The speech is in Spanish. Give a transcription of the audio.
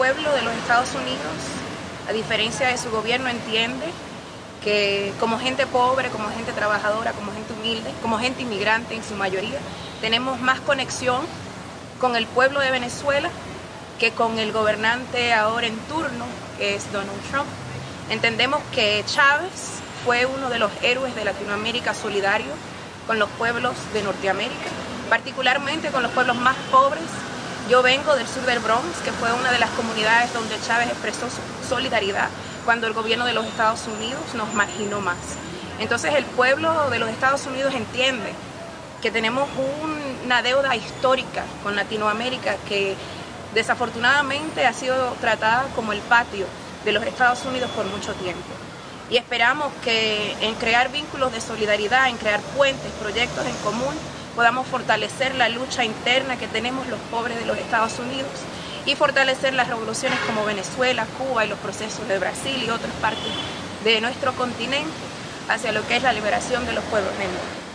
pueblo de los Estados Unidos, a diferencia de su gobierno, entiende que como gente pobre, como gente trabajadora, como gente humilde, como gente inmigrante en su mayoría, tenemos más conexión con el pueblo de Venezuela que con el gobernante ahora en turno, que es Donald Trump. Entendemos que Chávez fue uno de los héroes de Latinoamérica solidario con los pueblos de Norteamérica, particularmente con los pueblos más pobres. Yo vengo del sur del Bronx, que fue una de las comunidades donde Chávez expresó su solidaridad cuando el gobierno de los Estados Unidos nos marginó más. Entonces el pueblo de los Estados Unidos entiende que tenemos una deuda histórica con Latinoamérica que desafortunadamente ha sido tratada como el patio de los Estados Unidos por mucho tiempo. Y esperamos que en crear vínculos de solidaridad, en crear puentes, proyectos en común, podamos fortalecer la lucha interna que tenemos los pobres de los Estados Unidos y fortalecer las revoluciones como Venezuela, Cuba y los procesos de Brasil y otras partes de nuestro continente hacia lo que es la liberación de los pueblos negros.